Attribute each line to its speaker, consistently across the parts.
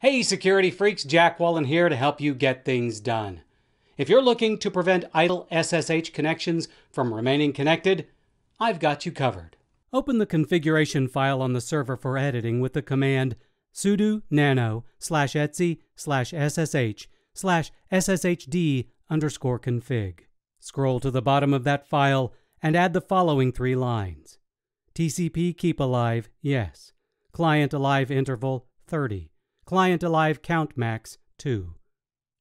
Speaker 1: Hey, security freaks, Jack Wallen here to help you get things done. If you're looking to prevent idle SSH connections from remaining connected, I've got you covered. Open the configuration file on the server for editing with the command sudo nano slash etc slash ssh slash sshd underscore config. Scroll to the bottom of that file and add the following three lines. TCP keep alive, yes. Client alive interval, 30 client alive count max 2.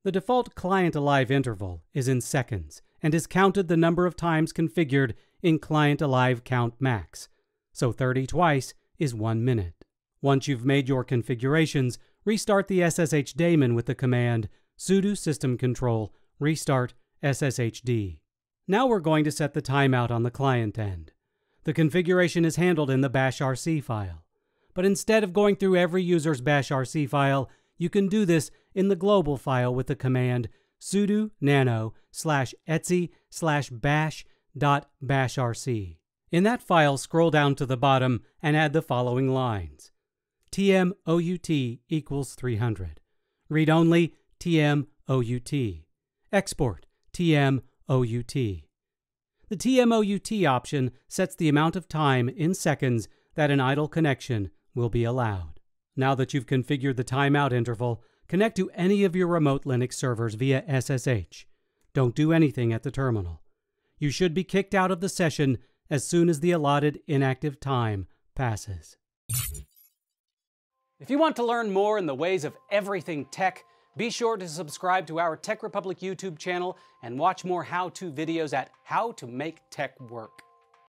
Speaker 1: The default client alive interval is in seconds and is counted the number of times configured in client alive count max, so 30 twice is 1 minute. Once you've made your configurations, restart the SSH daemon with the command sudo system control restart sshd. Now we're going to set the timeout on the client end. The configuration is handled in the bashrc file. But instead of going through every user's bashrc file, you can do this in the global file with the command sudo nano slash etc slash bash dot bashrc. In that file, scroll down to the bottom and add the following lines. tmout equals 300. Read only tmout. Export tmout. The tmout option sets the amount of time in seconds that an idle connection will be allowed. Now that you've configured the timeout interval, connect to any of your remote Linux servers via SSH. Don't do anything at the terminal. You should be kicked out of the session as soon as the allotted inactive time passes. If you want to learn more in the ways of everything tech, be sure to subscribe to our TechRepublic YouTube channel and watch more how-to videos at How to Make Tech Work.